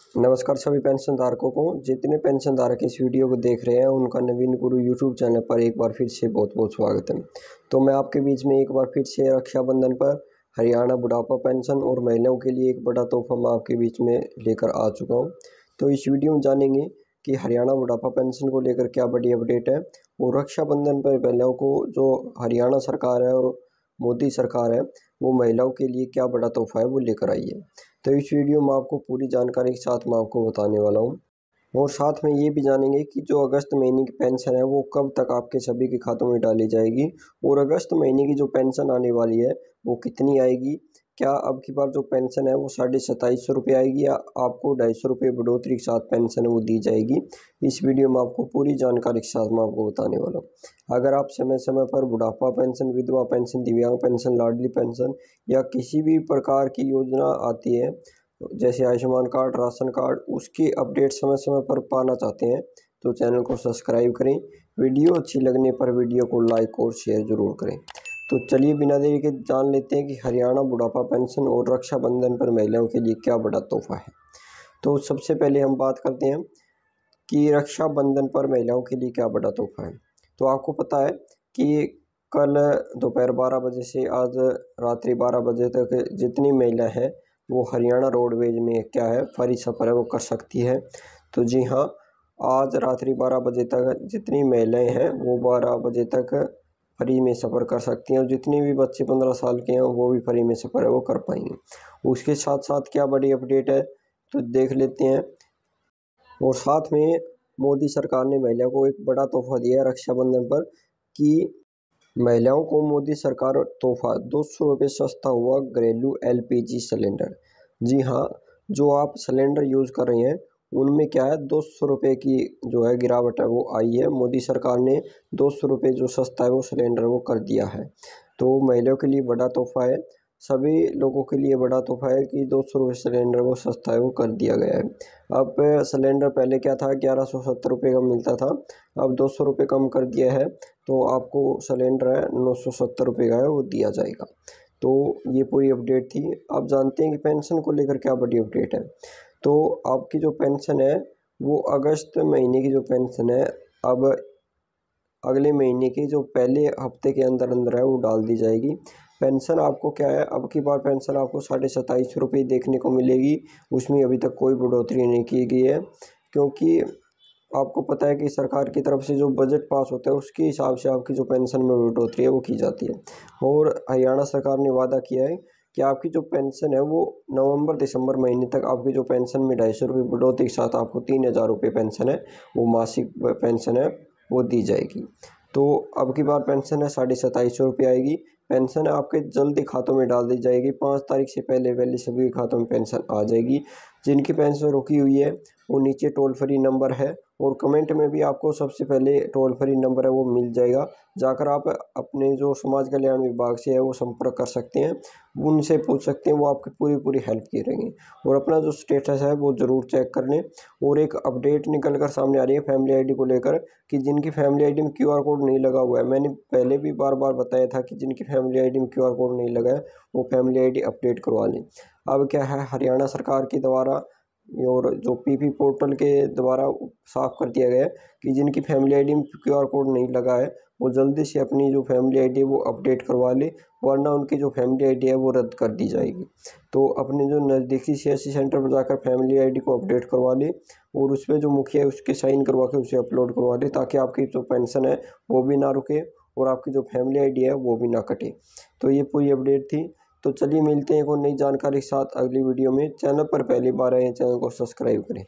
नमस्कार सभी पेंशन धारकों को। जितने पेंशन धारक इस वीडियो को देख रहे हैं, उनका नवीन गुरु यूट्यूब चैनल पर एक बार फिर से बहुत बहुत स्वागत है। तो मैं आपके बीच में एक बार फिर से रक्षाबंधन पर हरियाणा बुढ़ापा पेंशन और महिलाओं के लिए एक बड़ा तोहफा मैं आपके बीच में लेकर आ चुका हूँ। तो इस वीडियो में जानेंगे कि हरियाणा बुढ़ापा पेंशन को लेकर क्या बड़ी अपडेट है और रक्षाबंधन पर महिलाओं को जो हरियाणा सरकार है और मोदी सरकार है, वो महिलाओं के लिए क्या बड़ा तोहफा है वो लेकर आई है तो इस वीडियो में आपको पूरी जानकारी के साथ मैं आपको बताने वाला हूँ। और साथ में ये भी जानेंगे कि जो अगस्त महीने की पेंशन है, वो कब तक आपके सभी के खातों में डाली जाएगी और अगस्त महीने की जो पेंशन आने वाली है, वो कितनी आएगी क्या अब की बार जो पेंशन है वो साढ़े सत्ताईस सौ रुपये आएगी या आपको ढाई सौ रुपये बढ़ोतरी के साथ पेंशन वो दी जाएगी? इस वीडियो में आपको पूरी जानकारी के साथ मैं आपको बताने वाला हूँ। अगर आप समय समय पर बुढ़ापा पेंशन, विधवा पेंशन, दिव्यांग पेंशन, लाडली पेंशन या किसी भी प्रकार की योजना आती है, जैसे आयुष्मान कार्ड, राशन कार्ड, उसकी अपडेट समय समय पर पाना चाहते हैं तो चैनल को सब्सक्राइब करें। वीडियो अच्छी लगने पर वीडियो को लाइक और शेयर ज़रूर करें। तो चलिए बिना देरी के जान लेते हैं कि हरियाणा बुढ़ापा पेंशन और रक्षाबंधन पर महिलाओं के लिए क्या बड़ा तोहफा है। तो सबसे पहले हम बात करते हैं कि रक्षाबंधन पर महिलाओं के लिए क्या बड़ा तोहफा है। तो आपको पता है कि कल दोपहर बारह बजे से आज रात्रि बारह बजे तक जितनी महिला है, वो हरियाणा रोडवेज़ में क्या है, फरी सफ़र है, वो कर सकती है। तो जी हाँ आज रात्रि बारह बजे तक जितनी महिलाएँ हैं, वो बारह बजे तक फ्री में सफ़र कर सकती हैं और जितने भी बच्चे पंद्रह साल के हैं, वो भी फ्री में सफ़र है, वो कर पाएँगे। उसके साथ साथ क्या बड़ी अपडेट है तो देख लेते हैं। और साथ में मोदी सरकार ने महिलाओं को एक बड़ा तोहफा दिया है रक्षाबंधन पर कि महिलाओं को मोदी सरकार तोहफा, दो सौ रुपये सस्ता हुआ घरेलू एलपीजी सिलेंडर। जी हाँ जो आप सिलेंडर यूज़ कर रहे हैं उनमें क्या है? दो सौ रुपये की जो है गिरावट है, वो आई है। मोदी सरकार ने दो सौ रुपये जो सस्ता है, वो सिलेंडर वो कर दिया है। तो महिलाओं के लिए बड़ा तोहफा है। सभी लोगों के लिए बड़ा तोहफा है कि दो सौ रुपये सिलेंडर वो सस्ता है, वो कर दिया गया है। अब सिलेंडर पहले क्या था? ग्यारह सौ सत्तर रुपये का मिलता था। अब दो सौ रुपये कम कर दिया है तो आपको सिलेंडर है, नौ सौ सत्तर रुपये का है, वो दिया जाएगा। तो ये पूरी अपडेट थी। अब जानते हैं कि पेंशन को लेकर क्या बड़ी अपडेट है? तो आपकी जो पेंशन है, वो अगस्त महीने की जो पेंशन है, अब अगले महीने के जो पहले हफ़्ते के अंदर अंदर है, वो डाल दी जाएगी। पेंशन आपको क्या है, अब की बार पेंशन आपको साढ़े सत्ताईस रुपये देखने को मिलेगी, उसमें अभी तक कोई बढ़ोतरी नहीं की गई है, क्योंकि आपको पता है कि सरकार की तरफ़ से जो बजट पास होता है, उसके हिसाब से आपकी जो पेंशन में बढ़ोतरी है, वो की जाती है। और हरियाणा सरकार ने वादा किया है कि आपकी जो पेंशन है वो नवंबर, दिसंबर महीने तक आपकी जो पेंशन में ढाई सौ रुपये बढ़ोतरी के साथ आपको तीन हज़ार रुपये पेंशन है, वो मासिक पेंशन है, वो दी जाएगी। तो अब की बार पेंशन है, साढ़े सताईस सौ रुपये आएगी। पेंशन आपके जल्दी खातों में डाल दी जाएगी। पाँच तारीख से पहले पहले सभी खातों में पेंशन आ जाएगी। जिनकी पेंशन रुकी हुई है, वो नीचे टोल फ्री नंबर है और कमेंट में भी आपको सबसे पहले टोल फ्री नंबर है वो मिल जाएगा। जाकर आप अपने जो समाज कल्याण विभाग से है वो संपर्क कर सकते हैं। उनसे पूछ सकते हैं, वो आपकी पूरी पूरी हेल्प करेंगे और अपना जो स्टेटस है वो ज़रूर चेक कर लें। और एक अपडेट निकल कर सामने आ रही है फैमिली आईडी को लेकर कि जिनकी फैमिली आईडी में क्यूआर कोड नहीं लगा हुआ है। मैंने पहले भी बार बार बताया था कि जिनकी फैमिली आईडी में क्यूआर कोड नहीं लगा है, वो फैमिली आईडी अपडेट करवा लें। अब क्या है? हरियाणा सरकार के द्वारा और जो पीपी पोर्टल के द्वारा साफ़ कर दिया गया है कि जिनकी फैमिली आईडी में क्यूआर कोड नहीं लगा है, वो जल्दी से अपनी जो फैमिली आईडी है वो अपडेट करवा ले, वरना उनकी जो फैमिली आईडी है वो रद्द कर दी जाएगी। तो अपने जो नज़दीकी सीएससी सेंटर पर जाकर फैमिली आईडी को अपडेट करवा ले और उसमें जो मुखिया है उसके साइन करवा के उसे अपलोड करवा दे ताकि आपकी जो पेंशन है वो भी ना रुके और आपकी जो फैमिली आईडी है वो भी ना कटे। तो ये पूरी अपडेट थी। तो चलिए मिलते हैं एक और नई जानकारी के साथ अगली वीडियो में। चैनल पर पहली बार आए चैनल को सब्सक्राइब करें।